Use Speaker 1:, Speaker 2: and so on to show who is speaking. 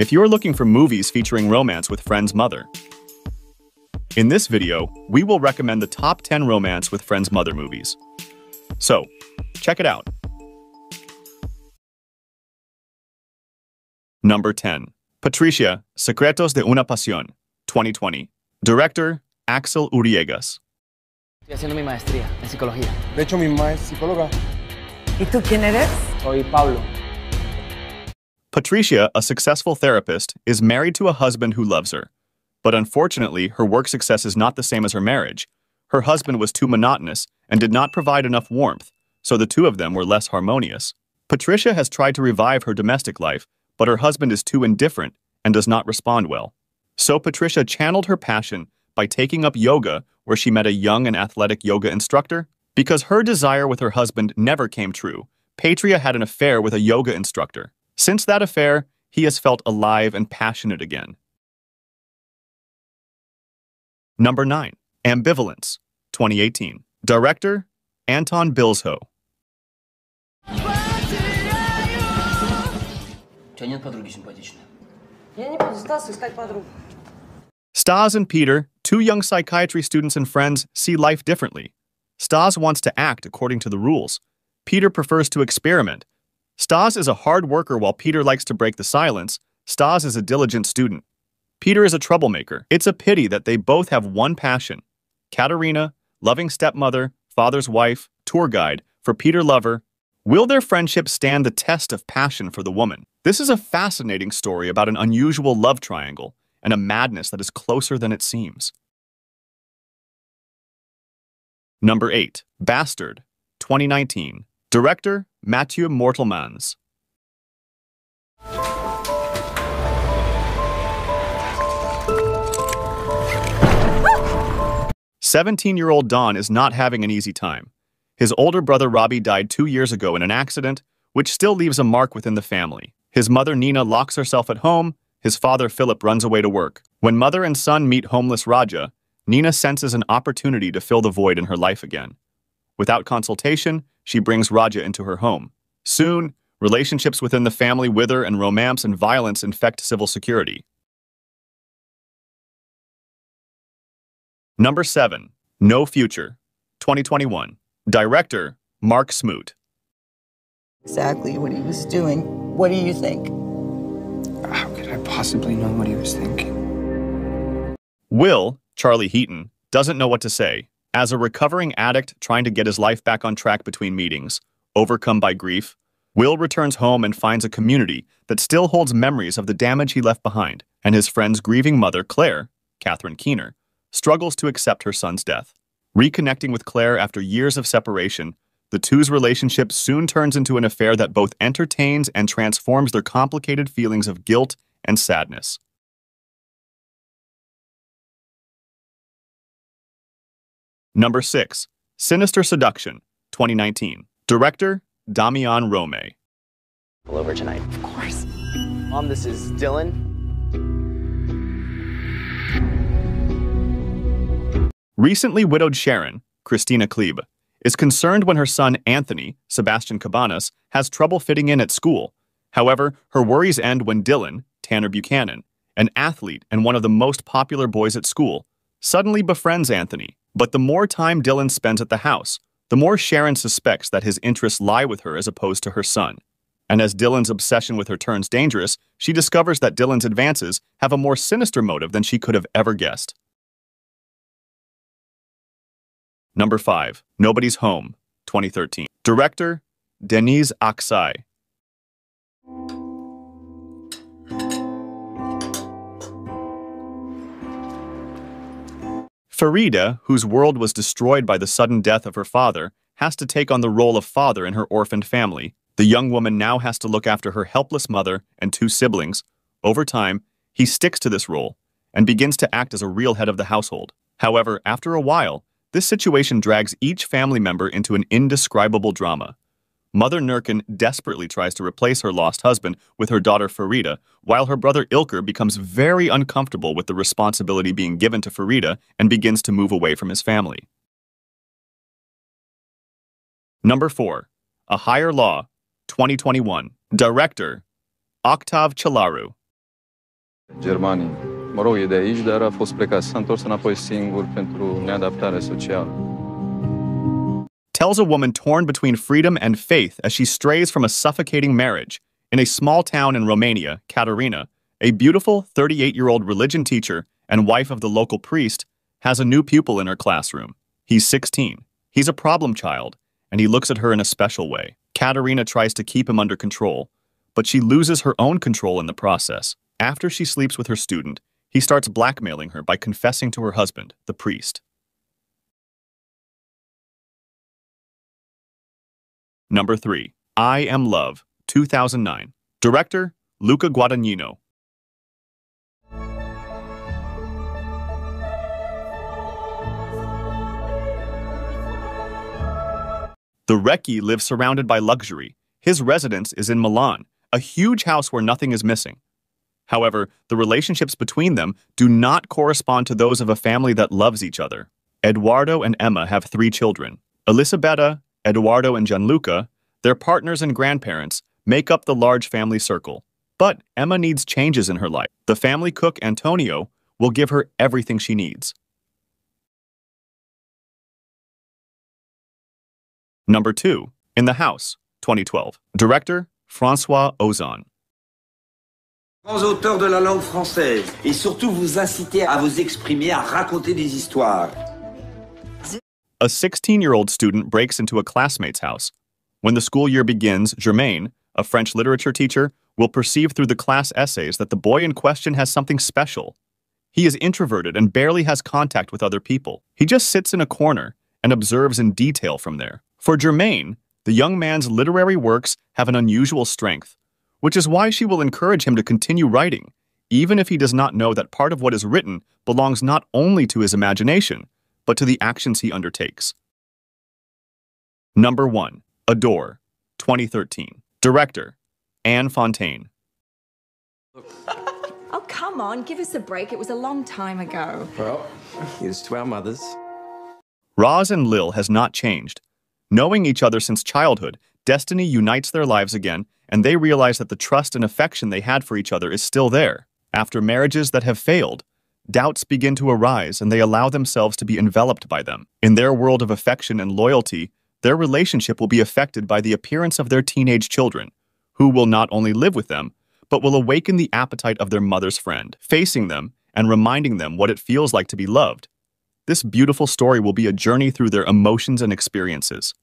Speaker 1: if you're looking for movies featuring romance with Friend's mother. In this video, we will recommend the top 10 romance with Friend's mother movies. So, check it out. Number 10. Patricia, Secretos de una Pasión, 2020. Director, Axel Uriegas.
Speaker 2: Estoy haciendo mi maestría en psicología.
Speaker 3: De hecho, mi mamá es psicóloga.
Speaker 4: ¿Y tú quién eres?
Speaker 2: Soy Pablo.
Speaker 1: Patricia, a successful therapist, is married to a husband who loves her. But unfortunately, her work success is not the same as her marriage. Her husband was too monotonous and did not provide enough warmth, so the two of them were less harmonious. Patricia has tried to revive her domestic life, but her husband is too indifferent and does not respond well. So Patricia channeled her passion by taking up yoga, where she met a young and athletic yoga instructor. Because her desire with her husband never came true, Patria had an affair with a yoga instructor. Since that affair, he has felt alive and passionate again. Number 9. Ambivalence, 2018. Director, Anton
Speaker 4: Bilzho.
Speaker 1: Stas and Peter, two young psychiatry students and friends, see life differently. Stas wants to act according to the rules. Peter prefers to experiment, Stas is a hard worker while Peter likes to break the silence. Stas is a diligent student. Peter is a troublemaker. It's a pity that they both have one passion. Katerina, loving stepmother, father's wife, tour guide, for Peter Lover. Will their friendship stand the test of passion for the woman? This is a fascinating story about an unusual love triangle and a madness that is closer than it seems. Number 8. Bastaard, 2019. Director, Mathieu Mortelmans. Seventeen-year-old Don is not having an easy time. His older brother Robbie died two years ago in an accident, which still leaves a mark within the family. His mother Nina locks herself at home, his father Philip runs away to work. When mother and son meet homeless Raja, Nina senses an opportunity to fill the void in her life again. Without consultation, she brings Raja into her home. Soon, relationships within the family wither and romance and violence infect civil security. Number 7. No Future, 2021. Director, Mark Smoot.
Speaker 4: Exactly what he was doing. What do you think?
Speaker 3: How could I possibly know what he was thinking?
Speaker 1: Will, Charlie Heaton, doesn't know what to say. As a recovering addict trying to get his life back on track between meetings, overcome by grief, Will returns home and finds a community that still holds memories of the damage he left behind, and his friend's grieving mother, Claire, Catherine Keener, struggles to accept her son's death. Reconnecting with Claire after years of separation, the two's relationship soon turns into an affair that both entertains and transforms their complicated feelings of guilt and sadness. Number 6. Sinister Seduction, 2019. Director, Damian Rome.
Speaker 2: All over tonight.
Speaker 4: Of course.
Speaker 2: Mom, this is Dylan.
Speaker 1: Recently widowed Sharon, Christina Klebe, is concerned when her son Anthony, Sebastian Cabanas, has trouble fitting in at school. However, her worries end when Dylan, Tanner Buchanan, an athlete and one of the most popular boys at school, suddenly befriends Anthony. But the more time Dylan spends at the house, the more Sharon suspects that his interests lie with her as opposed to her son. And as Dylan's obsession with her turns dangerous, she discovers that Dylan's advances have a more sinister motive than she could have ever guessed. Number 5. Nobody's Home, 2013. Director, Deniz Akçay. Farida, whose world was destroyed by the sudden death of her father, has to take on the role of father in her orphaned family. The young woman now has to look after her helpless mother and two siblings. Over time, he sticks to this role and begins to act as a real head of the household. However, after a while, this situation drags each family member into an indescribable drama. Mother Nurkin desperately tries to replace her lost husband with her daughter Farida, while her brother Ilker becomes very uncomfortable with the responsibility being given to Farida and begins to move away from his family. Number 4. A Higher Law, 2021. Director, Octav Chelaru.
Speaker 5: Germanii. Mă rog, de aici, dar a fost plecat. S-a întors înapoi singur pentru neadaptare socială.
Speaker 1: Tells a woman torn between freedom and faith as she strays from a suffocating marriage. In a small town in Romania, Katerina, a beautiful 38 year old religion teacher and wife of the local priest, has a new pupil in her classroom. He's 16. He's a problem child, and he looks at her in a special way. Katerina tries to keep him under control, but she loses her own control in the process. After she sleeps with her student, he starts blackmailing her by confessing to her husband, the priest. Number 3. I Am Love, 2009. Director, Luca Guadagnino. The Recchi lives surrounded by luxury. His residence is in Milan, a huge house where nothing is missing. However, the relationships between them do not correspond to those of a family that loves each other. Eduardo and Emma have three children. Elisabetta, Eduardo, and Gianluca, their partners and grandparents, make up the large family circle. But Emma needs changes in her life. The family cook, Antonio, will give her everything she needs. Number 2. In the House, 2012. Director, Francois Ozon.
Speaker 6: grands auteurs de la langue française et surtout vous inciter à vous exprimer, à raconter des histoires.
Speaker 1: A 16 year old student breaks into a classmate's house. When the school year begins, Germaine, a French literature teacher, will perceive through the class essays that the boy in question has something special. He is introverted and barely has contact with other people. He just sits in a corner and observes in detail from there. For Germaine, the young man's literary works have an unusual strength, which is why she will encourage him to continue writing, even if he does not know that part of what is written belongs not only to his imagination, but to the actions he undertakes. Number 1. Adore, 2013. Director, Anne Fontaine.
Speaker 7: Oh, come on, give us a break. It was a long time ago.
Speaker 8: Well, here's to our mothers.
Speaker 1: Roz and Lil has not changed. Knowing each other since childhood, destiny unites their lives again, and they realize that the trust and affection they had for each other is still there. After marriages that have failed, doubts begin to arise and they allow themselves to be enveloped by them. In their world of affection and loyalty, their relationship will be affected by the appearance of their teenage children, who will not only live with them, but will awaken the appetite of their mother's friend, facing them and reminding them what it feels like to be loved. This beautiful story will be a journey through their emotions and experiences.